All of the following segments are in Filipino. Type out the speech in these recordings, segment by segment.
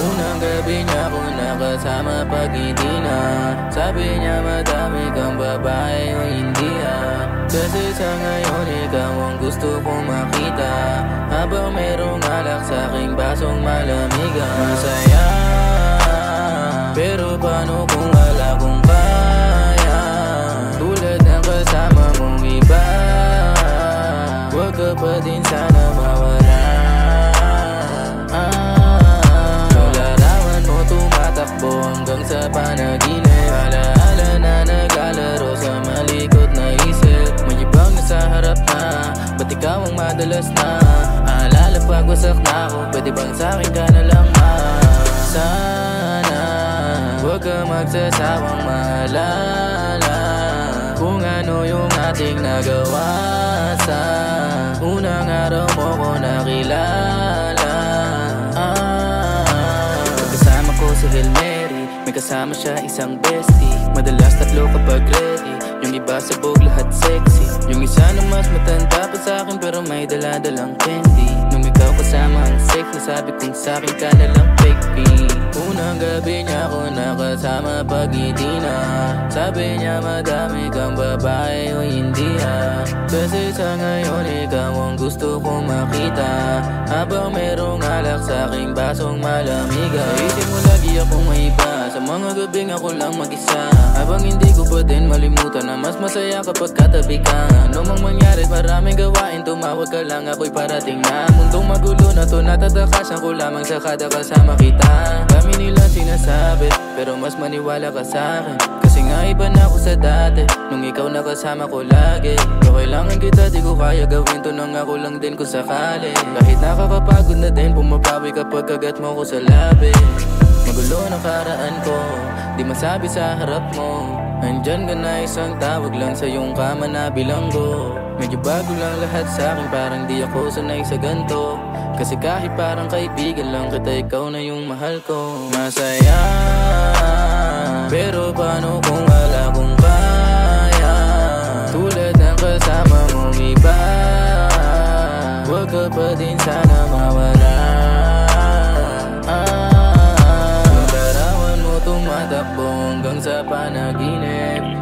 Unang gabi niya ako nakasama pag hindi na. Sabi niya madami kang babae o hindi ah. Kasi sa ngayon ikaw ang gusto kong makita. Habang merong alak sa aking basong malamig ah. Masaya Pero paano kung wala kong kaya? Tulad ng kasama mong iba. Huwag ka pa din sana ikaw ang madalas na. Aalala pag wasak na ako Pwede bang sa'kin ka na lang ma? Sana Huwag ka magsasawang maalala Kung ano yung ating nagawa Sa unang araw mo ko nakilala. Ah, Kasama ko si Hail Mary May kasama siya isang bestie. Madalas tatlo kapag ready Yung iba sabog lahat sexy. Yung isa na mas matanda pa sa akin Pero may daladalang candy. Nung ikaw kasama ang safe Nasabi kong sa'kin ka na lang fake pee Unang gabi niya ako nakasama pag hindi na. Sabi niya madami kang babae o hindi ah Kasi sa ngayon ikaw ang gusto kong makita. Habang merong alak sa aking basong malamig Isip mo lagi akong may iba Sa mga gabing ako lang mag-isa. Habang hindi ko pa din malimutan na mas masaya kapag katabi ka. Ano mang mangyari maraming gawain Tumawag ka lang ako'y parating na. Mundong magulo na to natatakasan ko lamang sa kada kasama kita. Dami nila sinasabi Pero mas maniwala ka sa akin. Kasi nga iba na ako sa dati Nung ikaw nakasama ko lagi. Kung kailangan kita di ko kaya gawin to Nang ako lang din ko sakali. Kahit nakakapagod na din Pumapawi kapag kagat mo ko sa labi Magulo na karaan ko Di masabi sa harap mo. Andyan ka na isang tawag lang sa iyong kama na bilanggo. Medyo bago lang lahat sa akin Parang di ako sanay sa ganto. Kasi kahit parang kaibigan lang kita Ikaw na yung mahal ko. Masaya Pero paano kung wala kong kaya? Tulad ng kasama mong iba Huwag ka pa din sana panaginip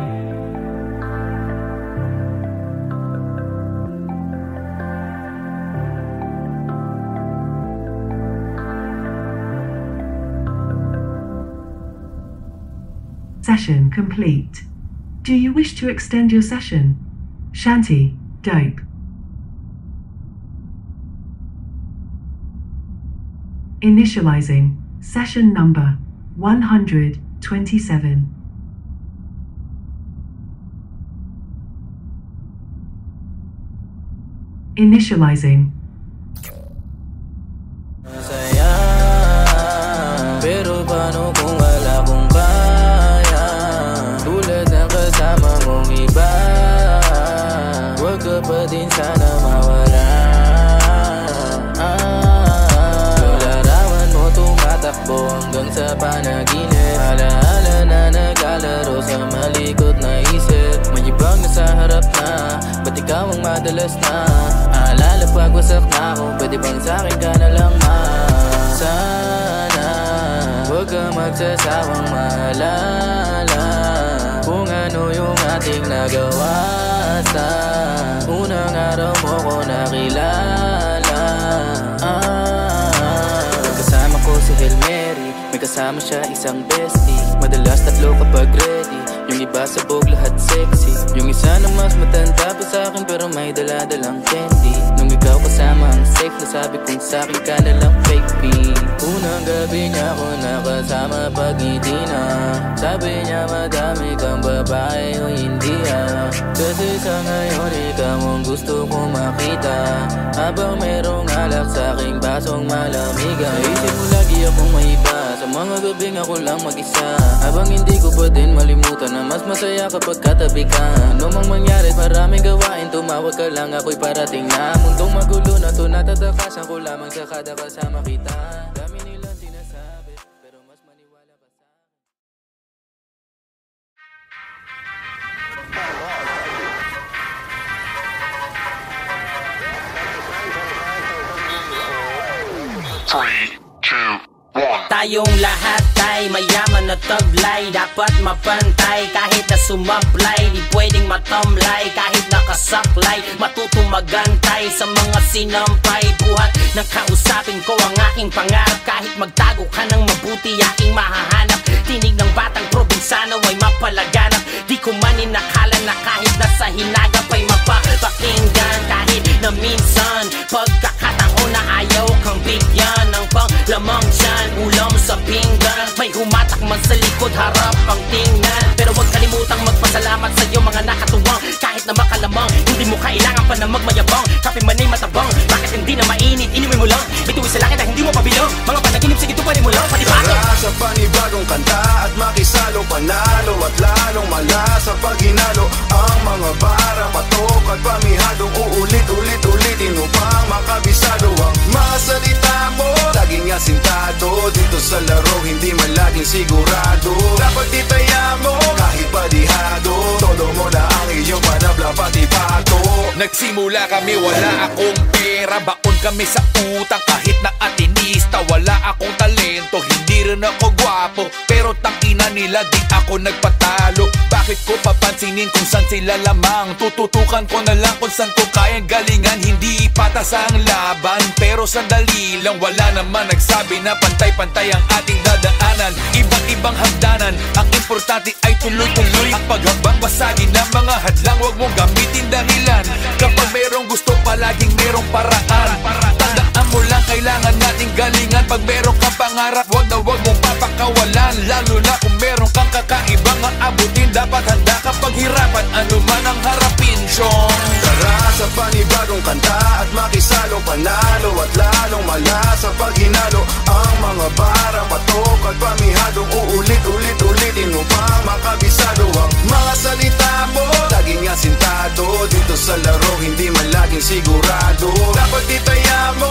Session complete. Do you wish to extend your session? Shanty, dope. Initializing session number 127. Initializing. Masaya Pero paano kung wala kong kaya? Iba. Huwag ka sana mawala. Ah, larawan mo tumatakbo hanggang sa panaginip. Alaala na naglalaro sa malikot na isip. May ibang nasa harap na Ba't ikaw ang madalas na Aalala pag wasak na ako Pwede bang sa'kin ka na lang ma? Sana Huwag ka magsasawang maalala Kung ano yung ating nagawa Sa unang araw mo ko nakilala. Ah, Kasama ko si Hail May kasama siya isang bestie. Madalas tatlo kapag ready Yung iba sabog lahat sexy. Yung isa na mas matanda pa sa akin Pero may daladalang candy. Nung ikaw kasama ang safe Nasabi kong sa'kin ka na lang fake pee Unang gabi niya ako nakasama pag hindi na. Sabi niya madami kang babae o hindi ah. Kasi sa ngayon ikaw ang gusto kong makita. Habang merong alak sa aking basong malamig ah. Isip mo lagi akong may iba Sa mga gabing ako lang mag-isa. Habang hindi ko pa din malimutan Na mas masaya kapag katabi ka. Ano mang mangyari maraming gawain Tumawag ka lang ako'y parating na. Mundong magulo na to natatakasan ko lamang sa kada kasama kita. Dami nilang sinasabi Pero mas maniwala ka sa Tayong lahat ay mayaman na taglay. Dapat mapantay kahit na sumablay. Di pwedeng matamlay kahit nakasaklay. Matuto magantay sa mga sinampay. Buhat ng kausapin ko ang aking pangarap. Kahit magtago ka ng mabuti aking mahahanap. Tinig ng batang probinsyano ay mapalaganap. Di ko man inakala na kahit nasa hinagap ay mapapakinggan Kahit na minsan. Pagkakataon na ayaw kang bigyan Ng panglamang dyan, ulam sa pinggan May humatak man sa likod, harap ang tingnan. Pero huwag kalimutang magpasalamat sa iyo mga nakatuwang. Kahit na makalamang, hindi mo kailangan pa na magmayabang. Kape man ay matabang, bakit hindi na mainit, inumin mo lang Bituin sa langit na hindi mo pabilang Mga panaginip, sige tuparin mo lang, panibago sa panibagong kanta at makisalo Panalo at lalong malasa pag hinalo Ang mga bara, patok at pamihadong Uulit-ulit-ulitin upang makabisado. Ang mga salita mo, laging asintado Dito sa laro, laging sigurado. Dapat itaya mo, kahit padihado Todo mo na ang iyong panabla pati pato Nagsimula kami, wala akong pera. Baon kami sa utang kahit na atinista Wala akong talento, hindi rin ako gwapo Pero nila, di ako nagpatalo. Bakit ko papansinin kung saan sila lamang? Tututukan ko na lang kung saan ko kayang galingan. Hindi patas ang laban Pero sandali lang, wala naman nagsabi na pantay-pantay ang ating dadaanan. Iba't ibang hagdanan, ang importante ay tuloy-tuloy. Ang paghambang basagin ng mga hadlang, wag mong gamitin dahilan. Kapag merong gusto, palaging merong paraan. Tandaan mo lang, kailangan nating galingan. Pag meron kang pangarap, wag na wag mong papakawalan. Lalo na kung meron kang kakaibang aabutin Dapat handa ka paghirapan, ano man ang harapin, Sean? Tara sa panibagong kanta at makisalo Panalo at lalong malasa pag hinalo Ang mga bara, patok at pamihadong Uulit-ulit-ulitin upang makabisado Ang mga salita mo, laging asintado Dito sa laro, hindi man laging sigurado. Dapat itaya mo,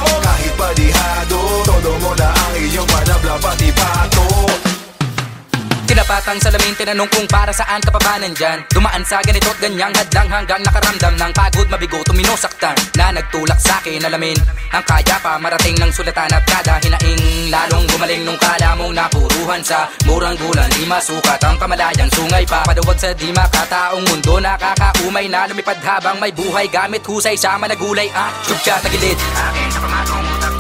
Tinapatang salamin, tinanong kung para saan ka pa ba nandyan. Dumaan sa ganito't ganyang hadlang hanggang nakaramdam ng pagod mabigo tuminosaktan Na nagtulak sa akin alamin Ang kaya pa. Marating ng sulatan at kada hinaing Lalong gumaling nung kala mong napuruhan sa murang gulan Di masukat ang kamalayang sungay pa. Paduwag sa di makataong mundo Nakakaumay na lumipad habang may buhay. Gamit husay sa managulay Ah, shoot ka sa gilid Akin sa pamatong utak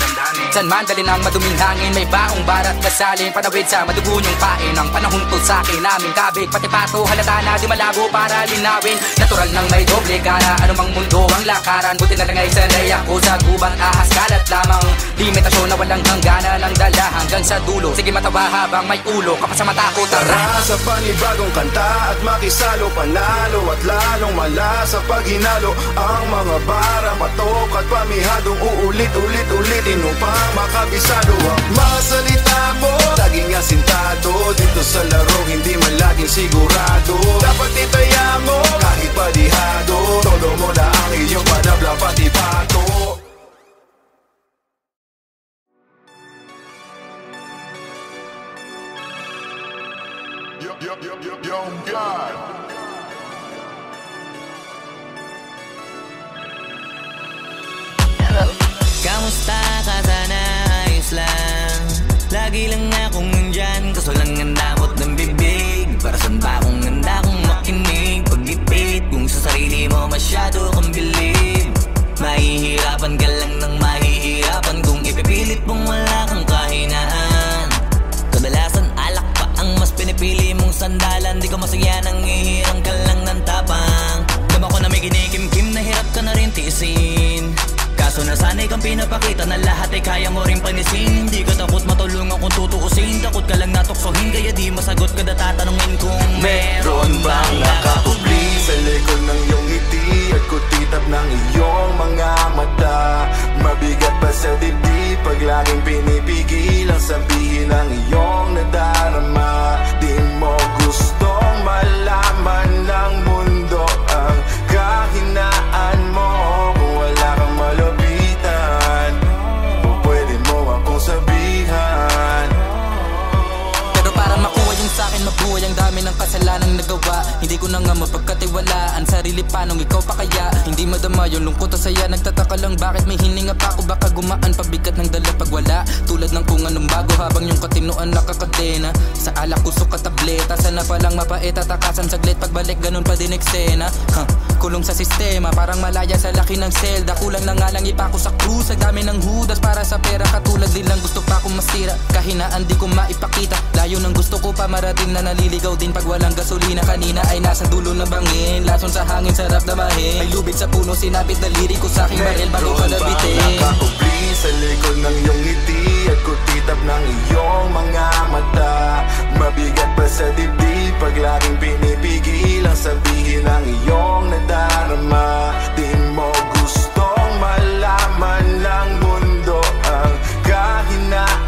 San man dali ng maduming hangin May baong barat kasalin Panawid sa madugo niyong pain Ang panahon to sa akin naming kabig Pati pato halata na di malabo para linawin. Natural nang may doble cara Anumang mundo ang lakaran. Buti na lang ay sanay ako sa gubat Ahas kalat lamang. Limitasyon na walang hangganan Ang dala hanggang sa dulo. Sige matawa habang may ulo Kapag sa ko tara. Sa panibagong kanta at makisalo Panalo at lalong malasa pag hinalo Ang mga bara, patok at pamihadong Uulit-ulit-ulitin upang makabisado Ang mga salita mo, laging asintado Dito sa laro, hindi man laging sigurado Dapat itaya mo, kahit padihado Todo mo na ang iyong panabla pati pato Yo, yo, yo, yo, yo, God. Ang damot ng bibig. Para saan ba akong handa kung makinig? Pag-ipit kung sa sarili mo masyado kang bilib. Mahihirapan ka lang ng mahihirapan Kung ipipilit mong wala kang kahinaan. Kadalasan alak pa ang mas pinipili mong sandalan. Di ka masaya nang ihirang ka lang ng tapang. Dama ko na may kinikim-kim na hirap ka na rin tiisin Kaso nasanay kang pinapakita na lahat ay kaya mo rin panisin Hindi ka takot matulungan kung tutuusin. Takot ka lang natuksohin kaya di masagot ka na tatanungin kung Meron bang nakatubli sa likod ng iyong ngiti At kutitap ng iyong mga mata. Mabigat pa sa dibdib Pag laging pinipigil Ang sabihin ng iyong nadarama. Di mo gustong malaman ng mundo Ang kahinaan mo ko na nga mapagkatiwalaan. Sarili panong ikaw pa kaya? Hindi madama yung lungkot at saya. Nagtataka lang bakit may hininga pa ako? Baka gumaan pabigat ng dala pag wala. Tulad ng kung anong bago habang yung katinuan nakakadena. Sa alak kusok at tableta. Sana palang mapait at takasan saglit. Pagbalik ganun pa din eksena. Huh. Kulong sa sistema parang malaya sa laki ng selda. Kulang na nga lang ipako sa krus Ang dami ng hudas para sa pera. Katulad nilang gusto pa akong masira Kahinaan di ko maipakita. Layo ng gusto ko pa marating na naliligaw din Pag walang gasolina. Kanina ay nasa dulo ng bangin Lason sa hangin sarap damahin. May lubid sa puno sinapit daliri ko sa aking baril bago ka nabitin Nakakubli sa likod ng iyong ngiti At kutitap ng iyong mga mata. Mabigat pa sa dibdib Pag laging pinipigil Ang sabihin ng iyong nadarama. Di mo gustong malaman ng mundo Ang kahinaan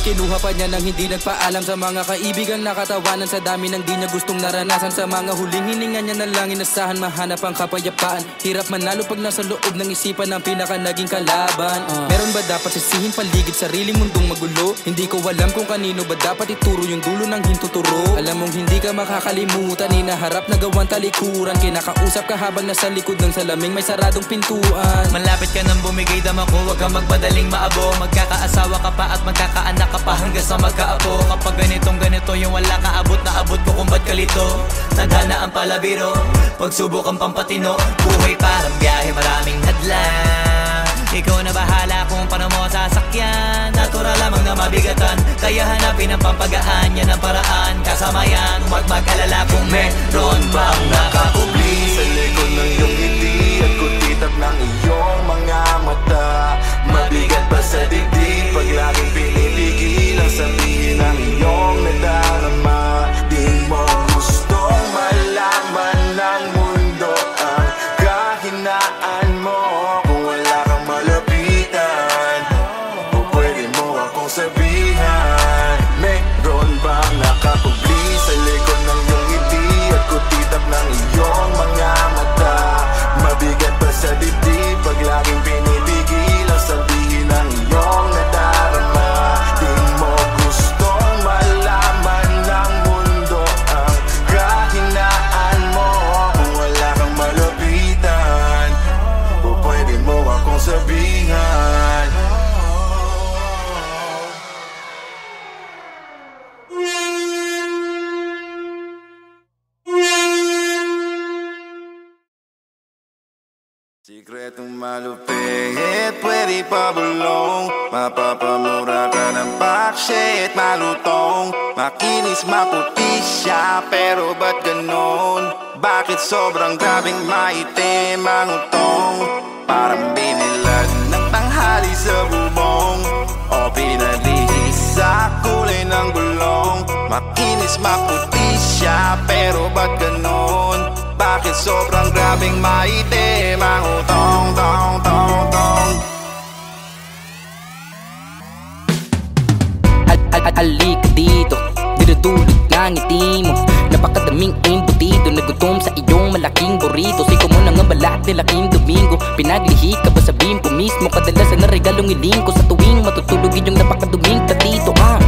kinuha pa niya nang hindi nagpaalam sa mga kaibigan. Nakatawanan sa dami ng di niya gustong naranasan. Sa mga huling hininga niya na lang inasahan mahanap ang kapayapaan. Hirap manalo pag nasa loob ng isipan ng pinaka naging kalaban. Uh, meron ba dapat sisihin paligid sariling mundong magulo? Hindi ko alam kung kanino ba dapat ituro yung dulo ng hintuturo alam mong hindi ka makakalimutan inaharap na gawan talikuran. Kinakausap ka habang nasa likod ng salaming may saradong pintuan. Malapit ka nang bumigay dama ko Huwag kang magpadaling maabo. Magkakaasawa ka pa at magkakaanak ka pa Hanggang sa magkaapo. Kapag ganitong ganito Yung wala ka abot na abot ko kung ba't kalito Tadhana ang palabiro Pagsubok ang pampatino. Buhay parang biyahe maraming hadlang. Ikaw na bahala kung paano mo sasakyan. Natural lamang na mabigatan. Kaya hanapin ang pampagaan Yan ang paraan. Kasama yan Huwag mag-alala kung meron bang nakakubli Sa likod ng iyong ngiti At kutitap ng iyong mga mata Mabigat pa sa dibdib? Pag laging ganon? Bakit sobrang grabing maitim ang utong? Parang binilag ng tanghali sa bubong O pinalihis sa kulay ng gulong Makinis, maputi siya, pero ba't ganon? Bakit sobrang grabing maitim ang utong, tong, tong, tong Al al al Alika dito Dinudulot ng ngiti mo. Napakadaming embutido Nagutom sa iyong malaking burrito. Siko mo na nga balat ni laking domingo. Pinaglihi ka ba sa bimpo mismo? Kadalasan na regalong iling ko Sa tuwing matutulog iyong napakaduming katito ah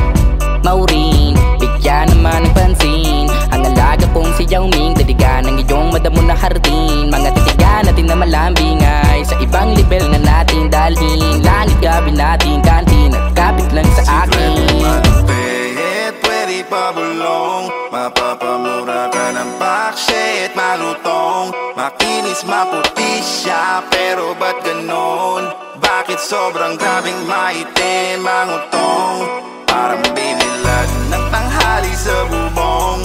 Maurin, bigyan naman ng pansin. Ang alaga kong si Yao Ming Dadigan ng iyong madamo na hardin. Mga titigan natin na malambing ay Sa ibang level na natin dalhin. Langit gabi natin kantin At kapit lang sa akin pabulong Mapapamura ka ng bakshit, malutong Makinis, maputi siya, pero ba't ganon? Bakit sobrang grabing maitim ang utong? Parang binilag ng tanghali sa bubong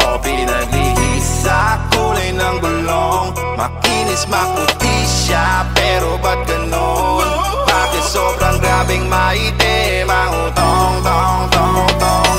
O pinaglihis sa kulay ng gulong Makinis, maputi siya, pero ba't ganon? Bakit sobrang grabing maitim ang utong, tong, tong, tong Grabe,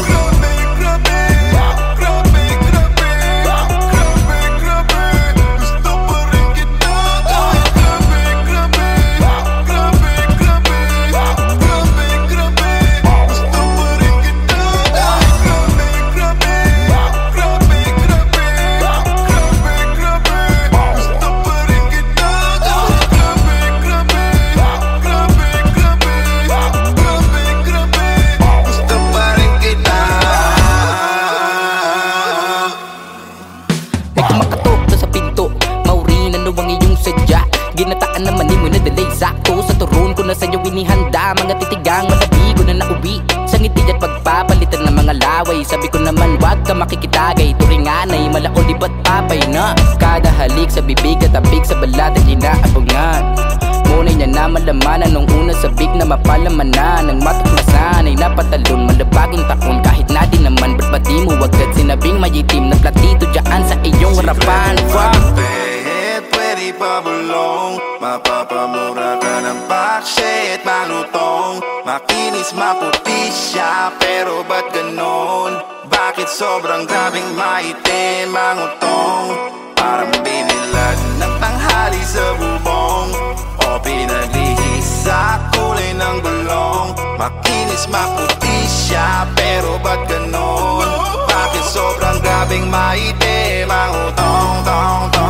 Kada halik sa bibig at abig sa balat ay inaabangan. Ngunay niya na malamanan nung una sabik na mapalamanan. Ang matuklasan ay napatalon Malabaging takon. Kahit na di naman Ba't ba di mo agad sinabing may itim na platito Diyan sa iyong harapan? Kahit pwede pa bulong Mapapamura ka ng bakshit Malutong. Makinis maputi siya Pero ba't ganon? Bakit sobrang grabing maitim ang utong? Parang binilag ng tanghali sa bubong. O pinaglihis sa kulay ng gulong Makinis maputi siya Pero ba't ganon? Bakit sobrang grabing maitim ang utong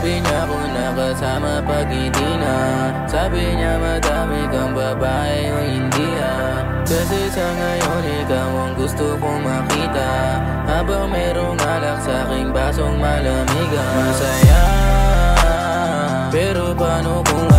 Gabi niya ako nakasama pag hindi na. Sabi niya madami kang babae o hindi ah Kasi sa ngayon ikaw ang gusto kong makita. Habang merong alak sa aking basong malamig. Masaya. Pero paano kung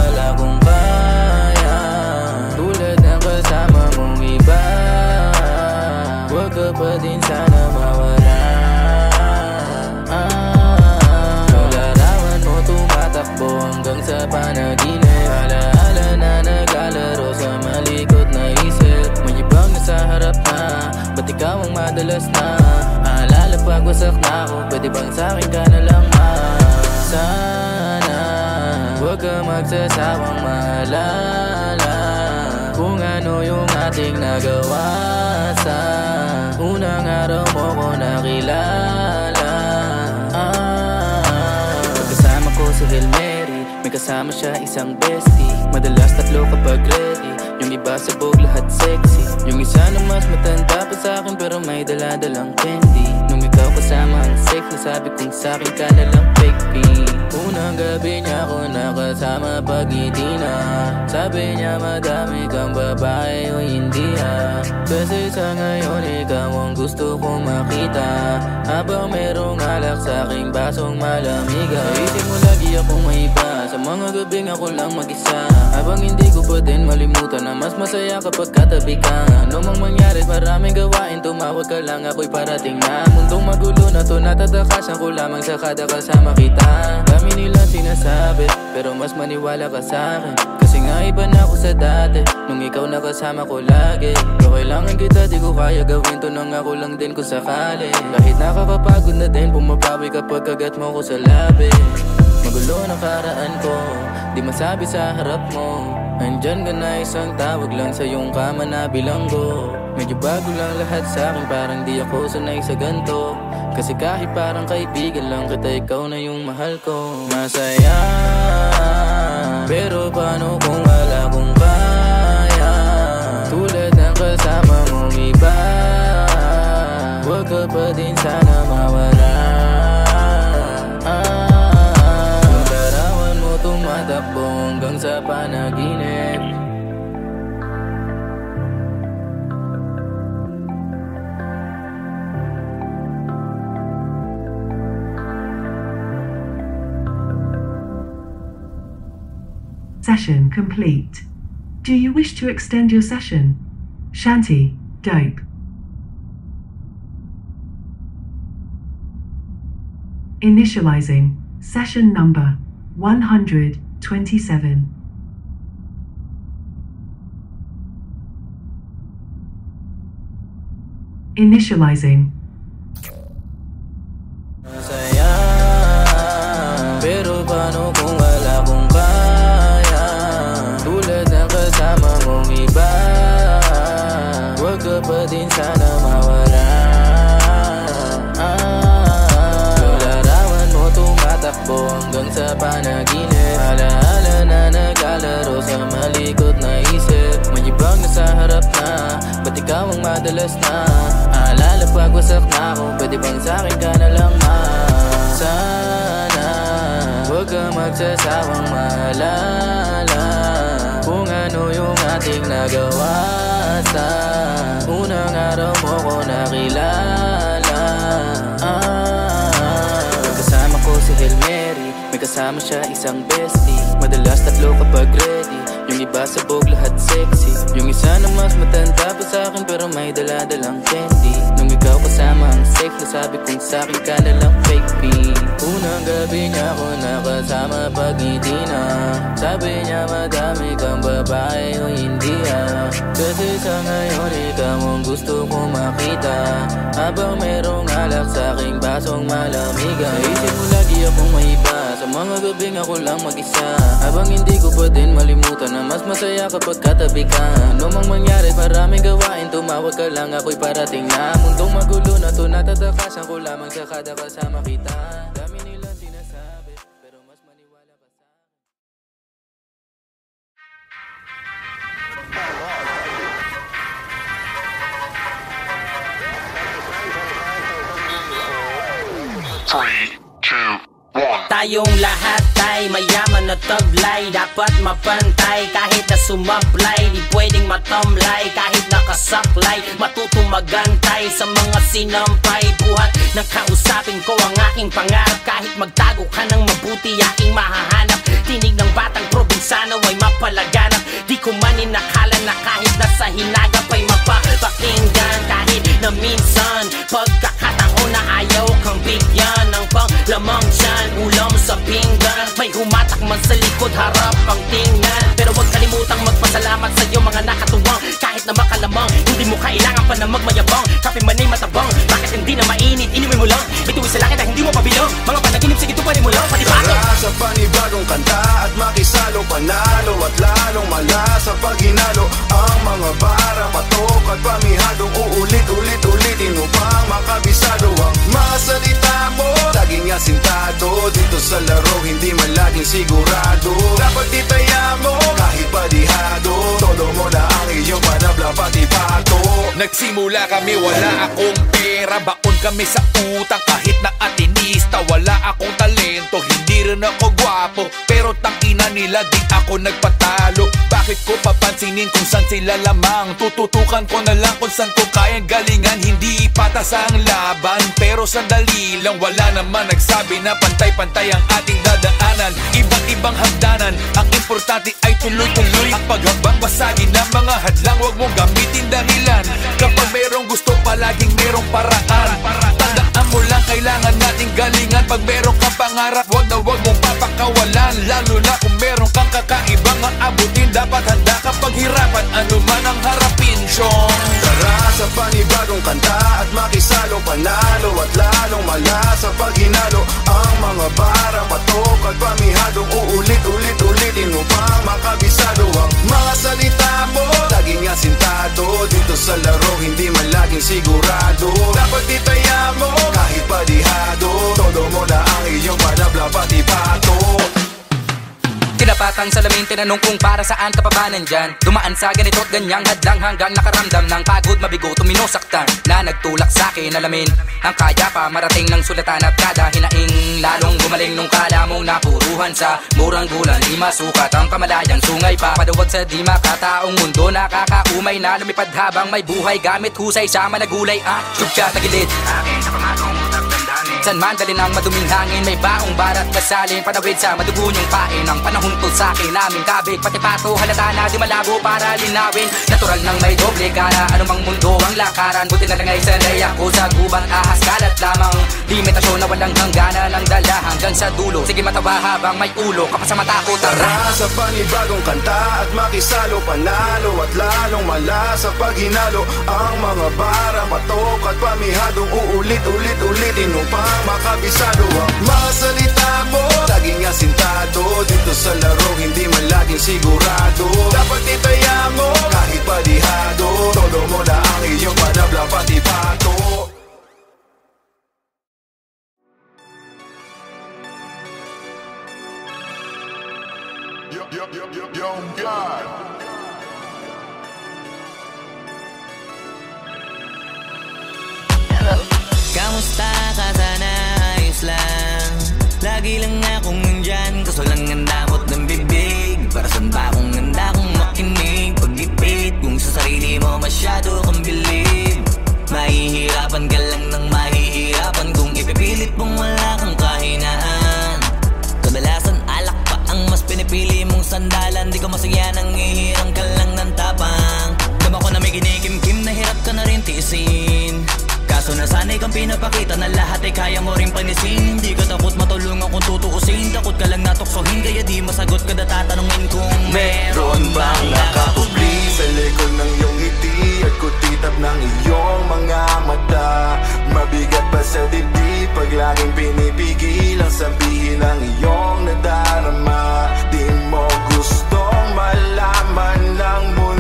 hanggang sa panaginip. Alaala na naglalaro sa malikot na isip. May ibang nasa harap na Ba't ikaw ang madalas na? Aalala pag wasak na ako Pwede bang sa'kin ka na lang ma? Sana Huwag ka magsasawang maalala Kung ano yung ating nagawa Sa unang araw mo ko nakilala. Ah, Pagkasama ko si Hail Mary May kasama siya isang bestie. Madalas tatlo kapag ready. Yung iba sabog lahat sexy. Yung isa na mas matanda pa sa akin Pero may daladalang candy. Nung ikaw kasama ang safe Nasabi kong sa'kin ka na lang fake pee Unang gabi niya ako nakasama pag hindi na. Sabi niya madami kang babae o hindi ah Kasi sa ngayon ikaw ang gusto kong makita. Habang merong alak sa aking basong malamig ah. Isip mo lagi akong may iba Sa mga gabing ako lang mag-isa Habang hindi ko pa din malimutan Na mas masaya kapag katabi ka. Ano mang mangyari maraming gawain Tumawag ka lang ako'y parating na. Mundong magulo na to natatakasan ko lamang sa kada kasama kita. Dami nila sinasabi Pero mas maniwala ka sa akin. Kasi nga iba na ako sa dati Nung ikaw nakasama ko lagi. Pero kailangan kita di ko kaya gawin to Nang ako lang din kung sakali. Kahit nakakapagod na din Pumapawi kapag kagat mo ko sa labi Magulo na karaan ko Di masabi sa harap mo. Andyan ka na isang tawag lang sa iyong kama na bilanggo. Medyo bago lang lahat sa akin Parang di ako sanay sa ganto. Kasi kahit parang kaibigan lang kita Ikaw na yung mahal ko. Masaya Pero paano kung wala kong Session complete. Do you wish to extend your session? Shanty, dope. Initializing session number 127. Initializing kung wala kong iba. Huwag ka pa din sana mawala. Ah, larawan mo tumatakbo hanggang sa panaginip. Alaala na naglalaro sa malikot na isip. May ibang nasa harap na Ba't ikaw ang madalas na? Aalala pag wasak na ako Pwede bang sa'kin ka na lang ma? Sana Huwag ka magsasawang maalala Kung ano yung ating nagawa Sa unang araw mo ko nakilala. Ah, Kasama ko si Hail Mary May kasama siya isang bestie. Madalas tatlo kapag ready Yung iba sabog lahat sexy. Yung isa na mas matanda pa sa akin Pero may daladalang candy ikaw kasama ang safe na sabi kong sa'kin ka na lang fake pee Unang gabi niya ako nakasama pag ngiti na. Sabi niya madami kang babae o hindi ah Kasi sa ngayon ikaw ang gusto ko makita. Habang merong alak sa aking basong malamigan. Naisip mo lagi akong may iba mga gabing ako lang mag-isa. Habang hindi ko pa din malimutan na mas masaya kapag katabi ka. Ano mang mangyari maraming gawain Tumawag ka lang ako'y parating na. Mundong magulo na to natatakasan ko lamang sa kada kasama kita. Dami nilang sinasabi Pero mas maniwala pa sa one. Tayong lahat ay mayaman na taglay. Dapat mapantay kahit na sumablay. Di pwedeng matamlay kahit nakasaklay. Matutong magantay sa mga sinampay. Buhat ng kausapin ko ang aking pangarap. Kahit magtago ka ng mabuti aking mahahanap. Tinig ng batang probinsyano ay mapalaganap. Di ko man inakala na kahit nasa hinagap ay mapapakinggan. Kahit na minsan pagkakataon na ayaw kang bigyan Ng panglamang dyan, ulam sa pinggan May humatak man sa likod, harap ang tingnan. Pero huwag kalimutang magpasalamat sa iyo mga nakatuwang. Kahit na makalamang, hindi mo kailangan pa na magmayabang. Kape man ay matabang, bakit hindi na mainit, inuwi mo lang Ito sa langit na hindi mo pabilang Mga panaginip, sige tuparin mo lang, panibago Tara sa panibagong kanta at makisalo Panalo at lalong malasa pag hinalo Ang mga bara, patok at pamihadong Uulit-ulit-ulitin upang makabisado Ang mga salita mo, laging asintado Dito sa laro, hindi man laging sigurado. Dapat itaya mo, kahit padihado Todo Nagsimula kami, wala akong pera. Baon kami sa utang kahit na atinista Wala akong talento, hindi rin ako gwapo Pero tangina nila, di ako nagpatalo. Bakit ko papansinin kung saan sila lamang? Tututukan ko na lang kung saan ko kayang galingan. Hindi patas ang laban Pero sandali lang, wala naman nagsabi na pantay-pantay ang ating dadaanan. Iba't ibang hagdanan, ang importante ay tuloy-tuloy. Ang paghabang basagin ng mga hadlang, wag mong gamitin dahilan Kapag merong gusto, palaging merong paraan. Tandaan mo lang, kailangan nating galingan. Pag meron kang pangarap, wag na wag mong papakawalan. Lalo na kung meron kang kakaibang ang abutin. Dapat handa ka paghirapan, ano man ang harapin, Sean Tara sa panibagong kanta at makisalo Panalo at lalong malasa pag hinalo Ang mga bara, patok at pamihadong Uulit-ulit-ulitin upang makabisado Ang mga salita mo, laging asintado Dito sa laro, hindi man laging sigurado. Dapat itaya mo, kahit padihado. Todo mo na ang iyong panabla, pati pato Tinapakang salamin, tinanong kung para saan ka pa ba nandyan. Dumaan sa ganito't ganyang hadlang hanggang nakaramdam ng pagod mabigo tuminusaktan Na nagtulak sa akin alamin Ang kaya pa marating ng sulatan at kada hinaing. Lalong gumaling nung kala mong napuruhan sa murang gulan Di masukat ang kamalayang sungay pa. Paduwag sa di makataong mundo Nakakaumay na lumipad habang may buhay. Gamit husay sa malagulay at Sub ka tagilid Akin sa pamatong utak San man dalin ang maduming hangin. May baong barat kasalin Panawid sa madugo niyong pain Ang panahon to sa akin naming kabig Pati pato halata na di malabo para linawin. Natural nang may doble cara Anumang mundo ang lakaran. Buti na lang ay sanay ako sa gubat. Ahas kalat lamang. Limitasyon na walang hangganan. Ang dala hanggang sa dulo. Sige matawa habang may ulo. Kapag mata ko tara. Sa panibagong kanta at makisalo Panalo at lalong mala sa paghinalo. Ang mga bara, patok at pamihadong Uulit-ulit-ulitin upang makabisado Ang mga salita mo, laging asintado Dito sa laro, hindi man laging sigurado Dapat itaya mo, kahit padihado Todo mo na ang iyong panabla pati pato Yo, yo, yo, yo, yo, God. Lang akong nandyan. Kaso lang ang damot ng bibig. Para saan ba akong handa kong makinig? Pag-ipit kung sa sarili mo masyado kang bilib. Mahihirapan ka lang ng mahihirapan Kung ipipilit mong wala kang kahinaan. Kadalasan alak pa ang mas pinipili mong sandalan. Di ko masaya nang ihirang ka lang ng tapang. Dama ko na may kinikimkim na hirap ka na rin tiisin Kaso nasanay kang pinapakita na lahat ay kaya mo rin panisin Hindi ka takot matulungan kung tutuusin. Takot ka lang natuksohin kaya di masagot. Kada tatanungin kung meron bang nakapubli Sa likod ng iyong ngiti at kutitap ng iyong mga mata. Mabigat pa sa dibdib pag laging pinipigil Ang sabihin ng iyong nadarama. Di mo gustong malaman ng mundo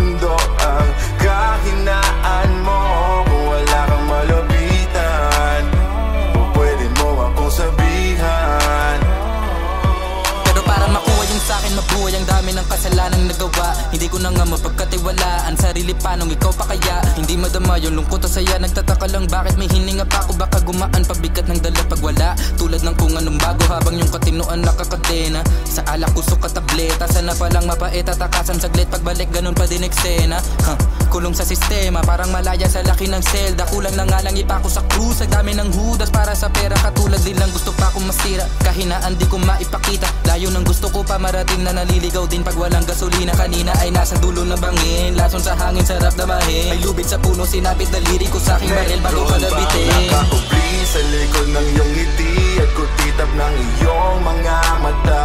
Hindi ko na nga mapagkatiwalaan Sarili panong ikaw pa kaya? Hindi madama yung lungkot at saya Nagtataka lang bakit may hininga pa? Ako Baka gumaan pabigat ng dala pag wala? Tulad ng kung anong bago Habang yung katinuan nakakadena. Sa alak kusok at tableta Sana palang mapait at takasan saglit Pagbalik ganun pa din eksena. Huh. Kulong sa sistema Parang malaya sa laki ng selda. Kulang na nga lang ipako sa krus Sa dami ng hudas para sa pera. Katulad din lang gusto pa akong masira Kahinaan di ko maipakita. Layo ng gusto ko pa marating na naliligaw din Pag walang gasolina. Kanina ay nasa dulo ng bangin Lason sa hangin sarap damahin May lubid sa puno sinapit daliri ko sa aking baril Bago ka nabitin. Nakakubli sa likod ng iyong ngiti At kutitap ng iyong mga mata?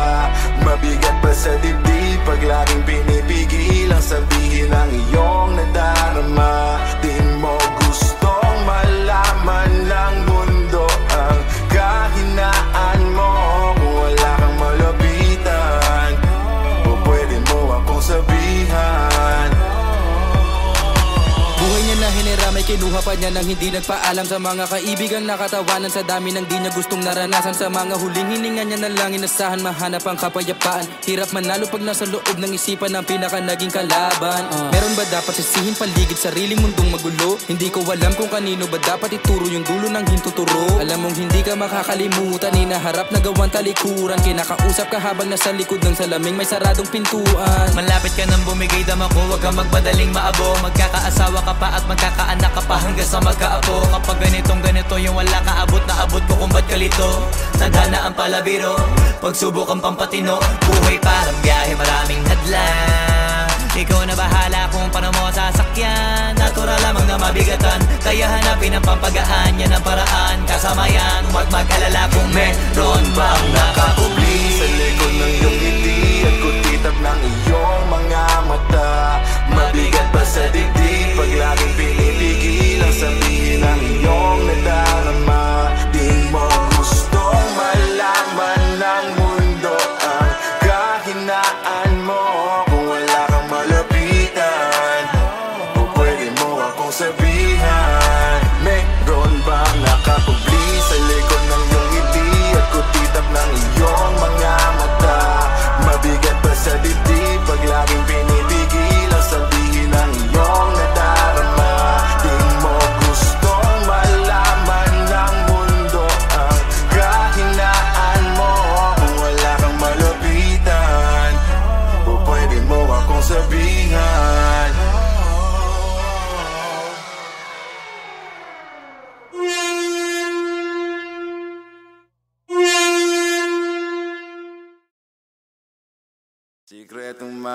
Mabigat pa sa dibdib Pag laging pinipigil Ang sabihin ng iyong nadarama. Di mo gustong malaman ng mundo Ang kahinaan mo. Kung wala kang malapitan O pwede mo akong sabihan. Buhay niya na hinira may kinuha pa niya nang hindi nagpaalam sa mga kaibigang nakatawanan sa dami ng di niya gustong naranasan. Sa mga huling hininga niya na lang inasahan mahanap ang kapayapaan. Hirap manalo pag nasa loob ng isipan ng pinaka naging kalaban. Uh, meron ba dapat sisihin paligid sariling mundong magulo? Hindi ko alam kung kanino ba dapat ituro yung dulo ng hintuturo. Alam mong hindi ka makakalimutan inaharap na gawan talikuran. Kinakausap ka habang nasa likod ng salaming may saradong pintuan. Malapit ka nang bumigay dama ko Huwag kang magmadaling maabo. Magkakaasawa ka pa at magkakaanak ka pa Hanggang sa magkaapo Kapag ganitong ganito yung wala ka abot na abot ko kung ba't kalito Tadhana ang palabiro Pagsubok ang pampatino. Buhay parang biyahe maraming hadlang. Ikaw na bahala kung paano mo sasakyan. Natural lamang na mabigatan. Kaya hanapin ang pampagaan Yan ang paraan. Kasama yan Huwag mag-alala kung meron bang nakakubli Sa likod ng iyong ngiti At kutitap ng iyong mga mata. Mabigat pa sa dibdib Pag laging pinipigil Ang iyong nadarama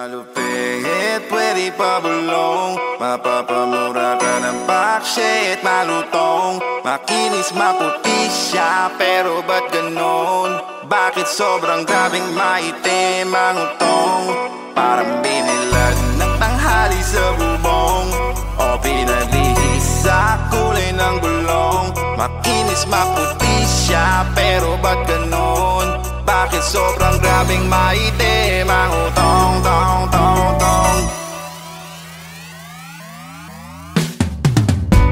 malupit, pwede pa bulong Mapapamura ka ng bakshit, malutong Makinis, maputi siya, pero ba't ganon? Bakit sobrang grabing maitim ang utong? Parang binilag ng tanghali sa bubong O pinaglihis sa kulay ng gulong Makinis, maputi siya, pero ba't ganon? Bakit sobrang grabing maitim ang utong, tong, tong, tong.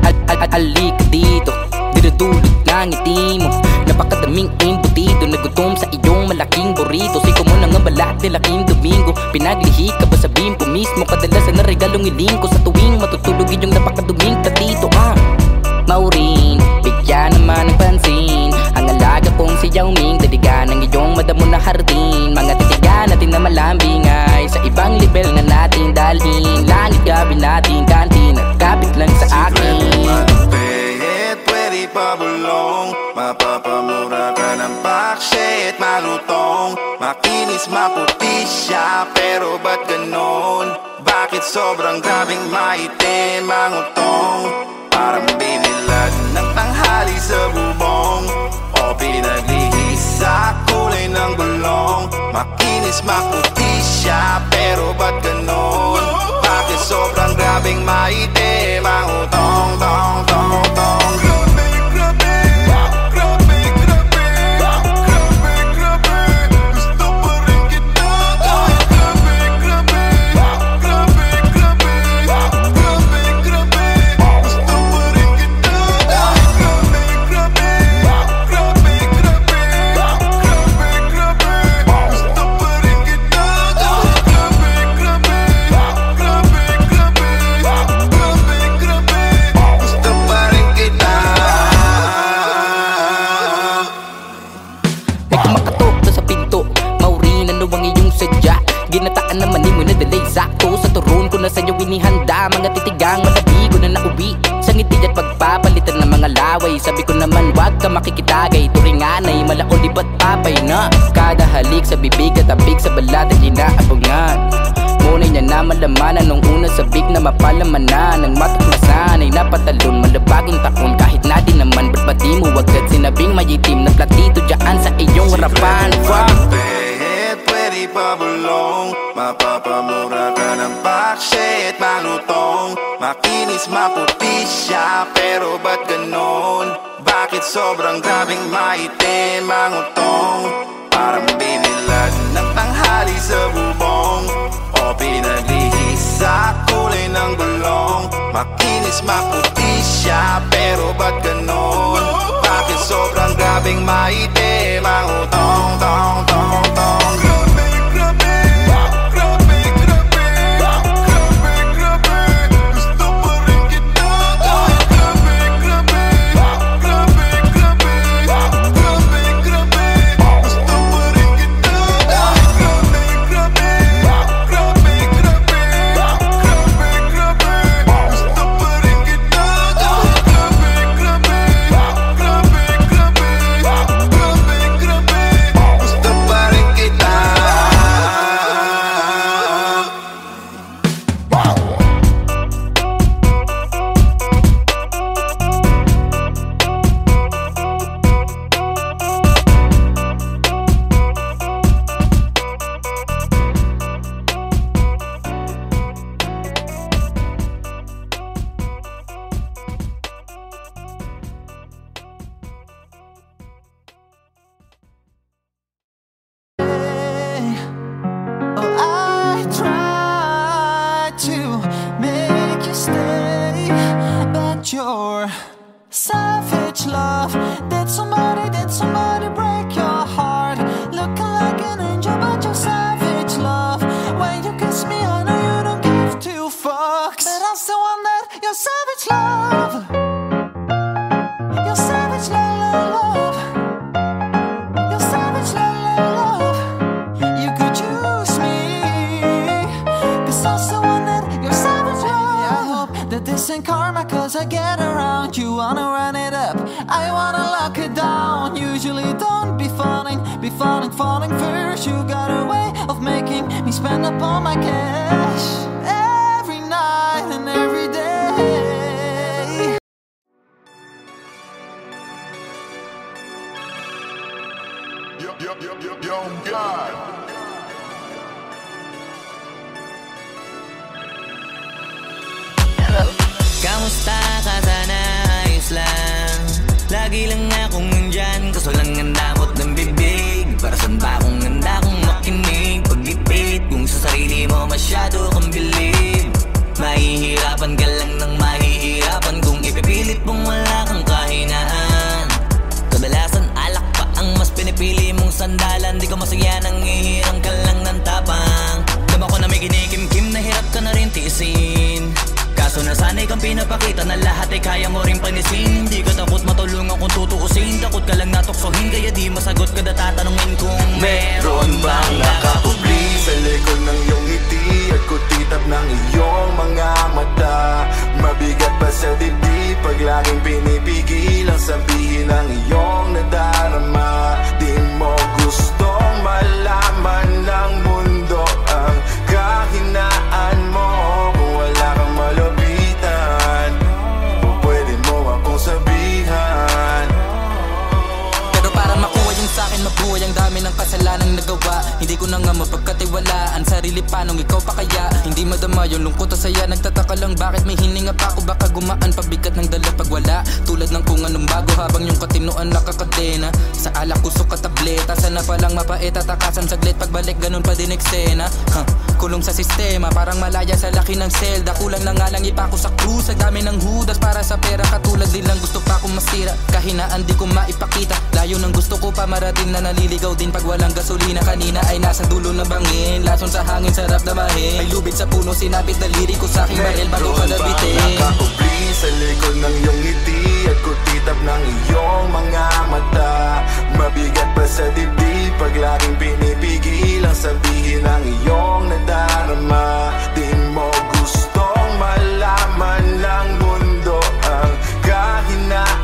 Al al al Alika dito. Dinudulot ng ngiti mo. Napakadaming embutido Nagutom sa iyong malaking burrito. Siko mo na nga balat ni laking domingo. Pinaglihi ka ba sa bimpo mismo? Kadalasan na regalong iling ko. Sa tuwing matutulog iyong napakaduming katito ah Maureen, bigyan naman ng pansin. Ang alaga kong si Yao Ming iyong madamo na hardin. Mga titigan natin na malambing ay Sa ibang level na natin dalhin. Langit gabi natin kantin At kapit lang sa akin. Malupit, pwede pa bulong. Mapapamura ka ng bakshit, malutong. Makinis, maputi siya, pero ba't ganon? Bakit sobrang grabing maitim ang utong? Parang binilag ng tanghali sa bubong. O pinaglihis sa kulay ng gulong Makinis, maputi siya, pero ba't ganon? Bakit sobrang grabing maitim ang utong, tong, tong, tong ka makikitagay. Turinganay, malaol di ba't papay na? Kada halik sa bibig at abig sa balat ay inaabangan Ngunay niya na malamanan Nung una sabik na mapalamanan. Nang matuklasan ay napatalon Malabagong taon kahit na di naman Ba't ba di mo agad sinabing may itim na platito Diyan sa iyong harapan? Fuck! pwede pa bulong Mapapamura ka ng bakshit, malutong Makinis, maputi siya, pero ba't ganon? Bakit sobrang grabing maitim ang utong? Parang binilag ng tanghali sa bubong O pinaglihis sa kulay ng gulong Makinis, maputi siya, pero ba't ganon? Bakit sobrang grabing maitim ang utong, tong, tong, tong spend up all my cash Nasanay kang pinapakita na lahat ay kaya mo rin panisin Hindi ka takot matulungan kung tutuusin. Takot ka lang natuksohin kaya di masagot. Kada tatanungin kung Meron bang nakakubli sa likod ng iyong ngiti At kutitap ng iyong mga mata. Mabigat pa sa dibdib pag laging pinipigil Ang sabihin ng iyong nadarama. Di mo gustong malaman ng mundo Ang kahinaan dami ng kasalanang nagawa. Hindi ko na nga mapagkatiwalaan Sarili paanong ikaw pa kaya? Hindi madama yung lungkot at saya Nagtataka lang bakit may hininga pa? Ako Baka gumaan pabigat ng dala pag wala? Tulad ng kung anong bago Habang yung katinuan nakakadena. Sa alak kusok at tableta Sana palang mapait at takasan saglit. Pagbalik ganun pa din eksena. Huh. Kulong sa sistema Parang malaya sa laki ng selda. Kulang na nga lang ipako sa krus Sa dami ng hudas para sa pera. Katulad nilang gusto pa akong masira. Kahinaan di ko maipakita. Layo ng gusto ko pa marating na naliligaw din Pag walang gasolina kanina ay nasa dulo ng bangin. Lason sa hangin sarap damahin. May lubid sa puno sinapit daliri ko sa aking baril. Bago ka nabitin. nakakubli sa likod ng iyong ngiti At kutitap ng iyong mga mata? Mabigat pa sa dibdib pag laging pinipigil Ang sabihin ng iyong nadarama. Di mo gustong malaman ng mundo Ang kahinaan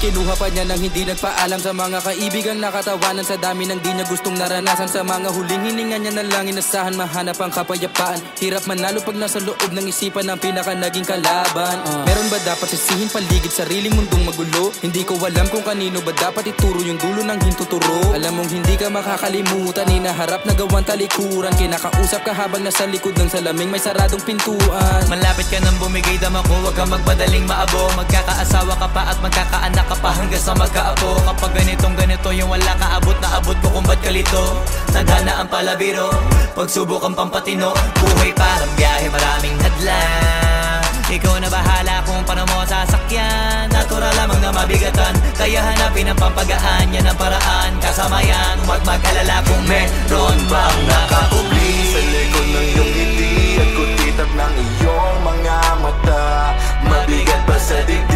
kinuha pa niya nang hindi nagpaalam sa mga kaibigang nakatawanan sa dami ng di niya gustong naranasan. Sa mga huling hininga niya na lang inasahan mahanap ang kapayapaan. Hirap manalo pag nasa loob ng isipan ng pinaka naging kalaban. Meron ba dapat sisihin paligid sariling mundong magulo? Hindi ko alam kung kanino ba dapat ituro yung dulo ng hintuturo. Alam mong hindi ka makakalimutan inaharap na gawan talikuran. Kinakausap ka habang nasa likod ng salaming may saradong pintuan. Malapit ka nang bumigay dama ko. Huwag kang magmadaling maabo. Magkakaasawa ka pa at magkakaanak ka pa Hanggang sa magkaapo. Kapag ganitong ganito yung wala ka abot na abot ko kung ba't kalito Tadhana ang palabiro Pagsubok ang pampatino. Buhay parang biyahe maraming hadlang. Ikaw na bahala kung paano mo sasakyan. Natural lamang na mabigatan. Kaya hanapin ang pampagaan Yan ang paraan. Kasama yan Huwag mag-alala kung meron bang nakakubli Sa likod ng iyong ngiti At kutitap ng iyong mga mata Mabigat pa sa dibdib